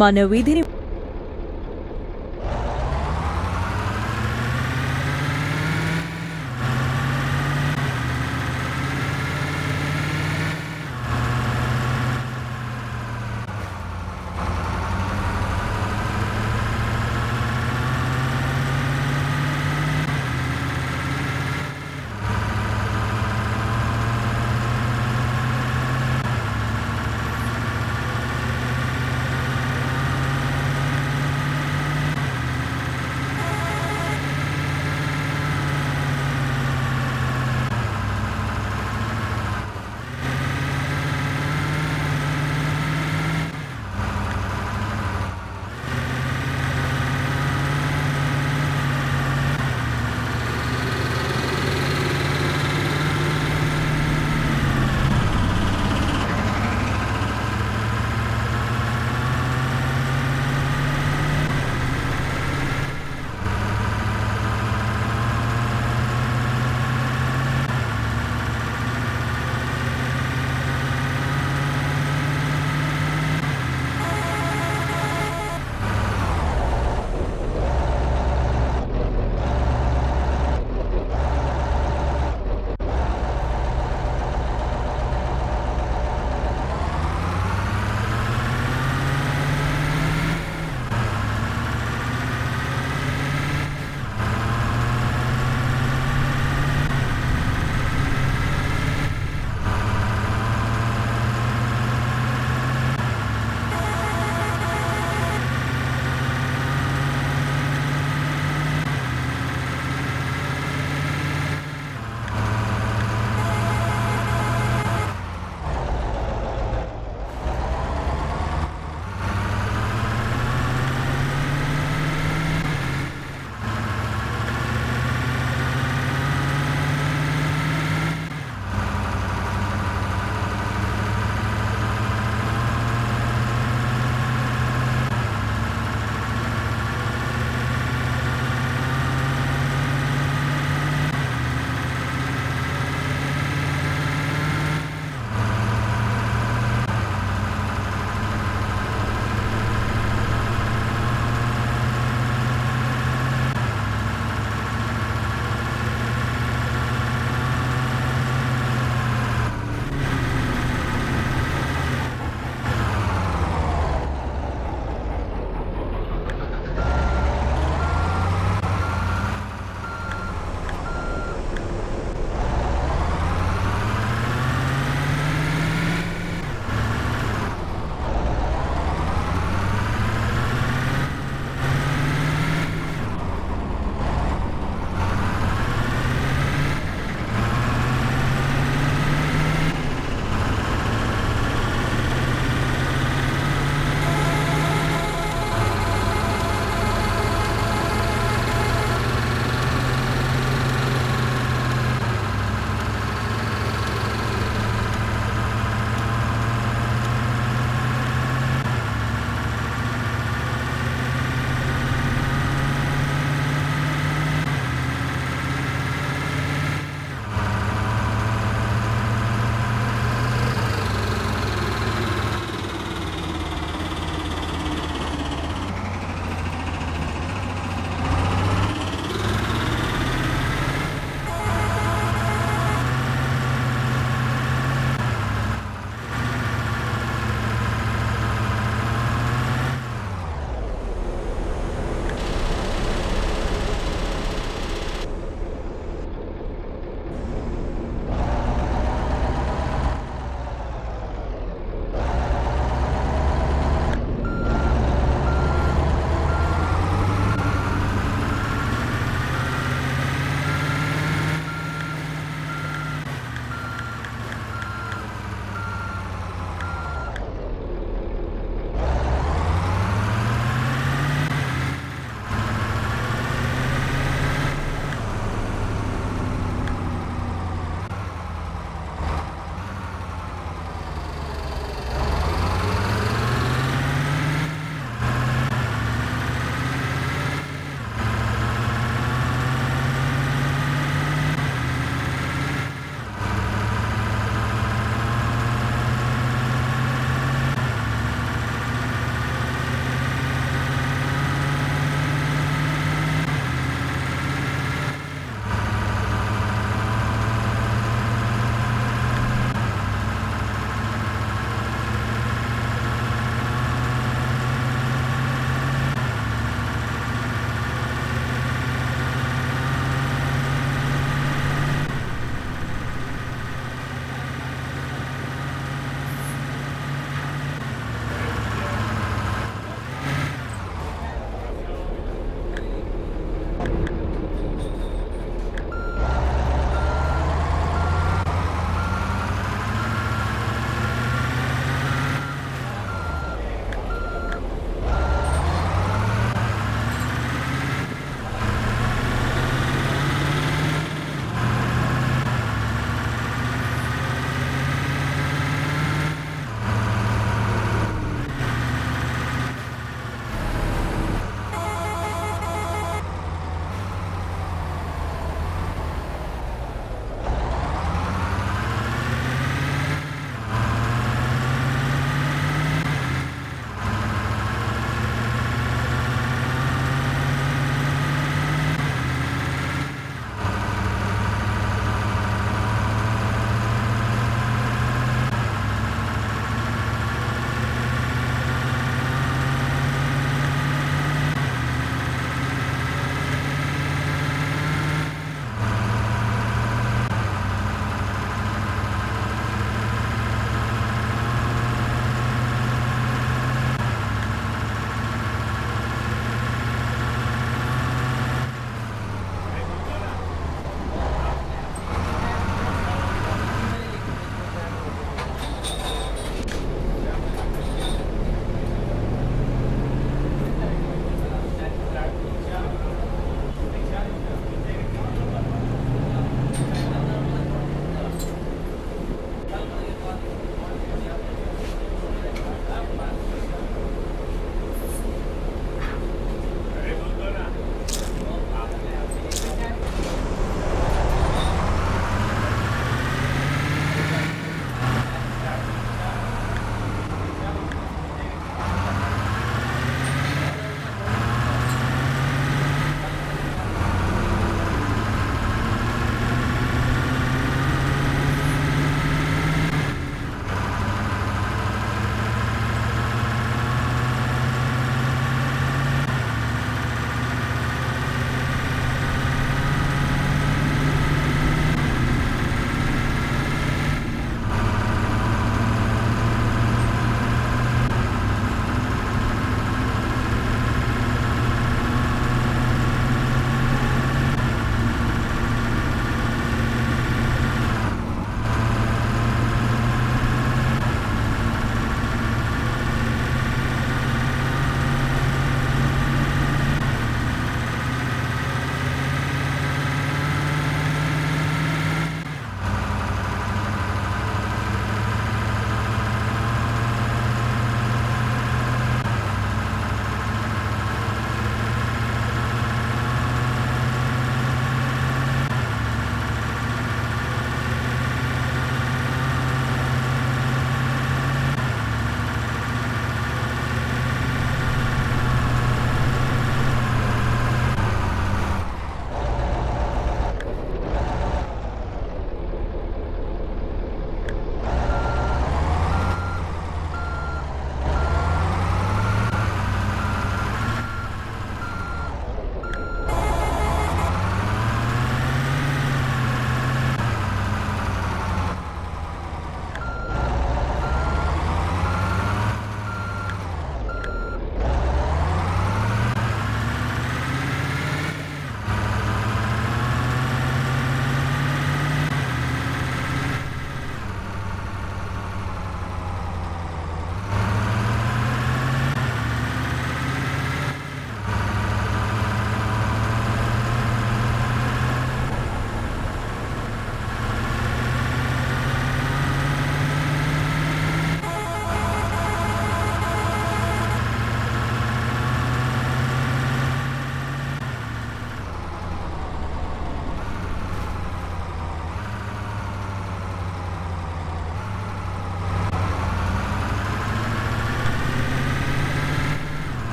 మన వీధిని